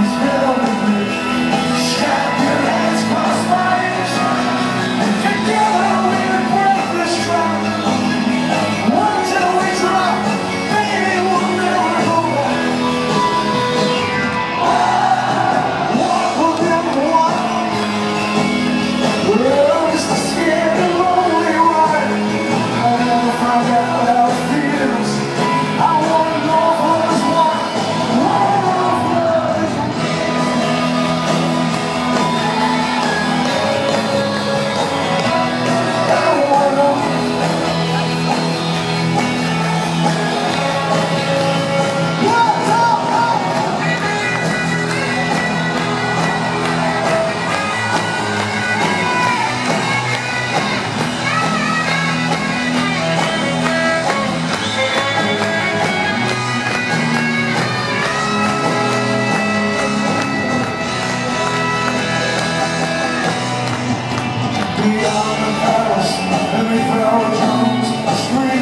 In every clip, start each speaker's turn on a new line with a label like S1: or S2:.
S1: Please help.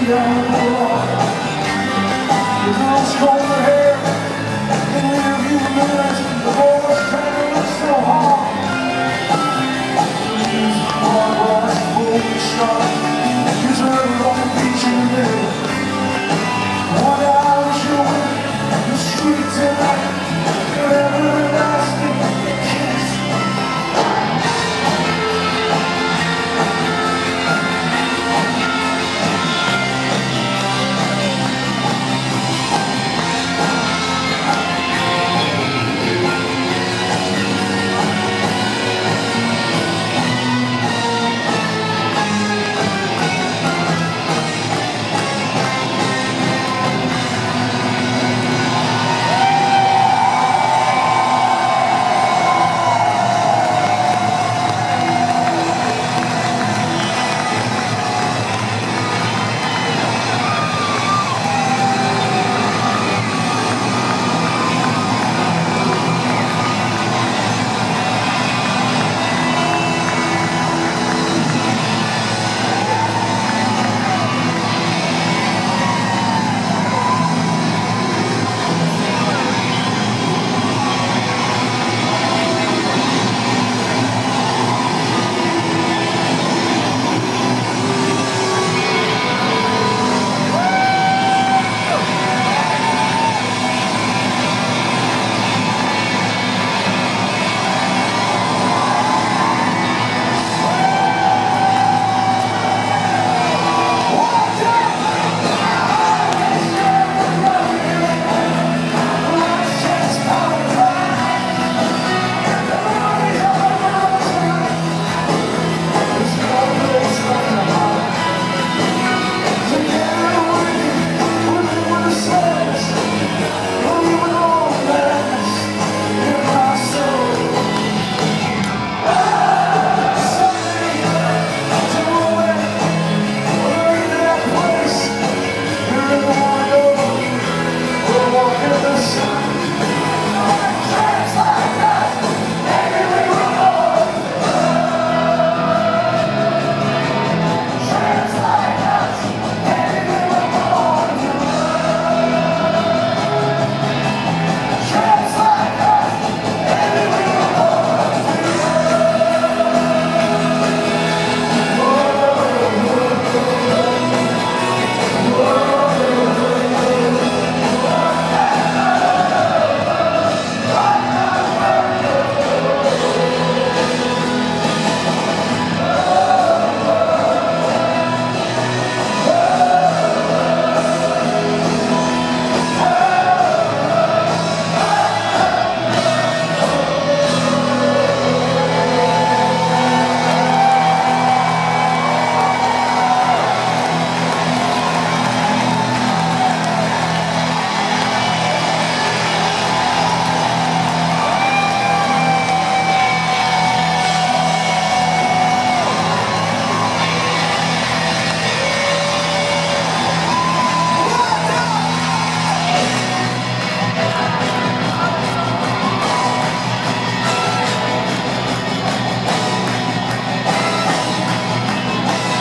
S1: Don't sorry.